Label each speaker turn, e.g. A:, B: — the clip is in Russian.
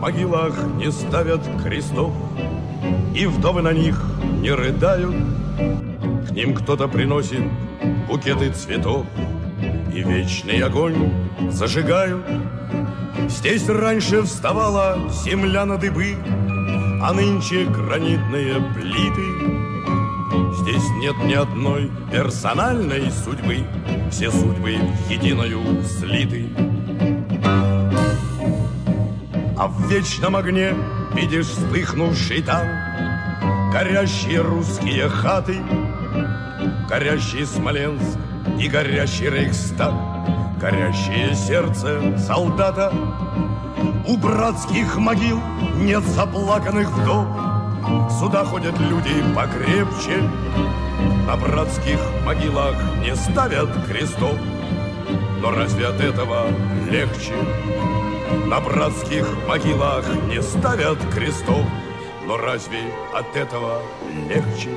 A: могилах не ставят крестов, И вдовы на них не рыдают. К ним кто-то приносит букеты цветов, И вечный огонь зажигают. Здесь раньше вставала земля на дыбы, А нынче гранитные плиты. Здесь нет ни одной персональной судьбы, Все судьбы в единую слиты. А в вечном огне видишь вспыхнувший там Горящие русские хаты, Горящий Смоленск и горящий Рейхстаг, Горящее сердце солдата. У братских могил нет заплаканных вдов, Сюда ходят люди покрепче, На братских могилах не ставят крестов, Но разве от этого легче? На братских могилах не ставят крестов, Но разве от этого легче?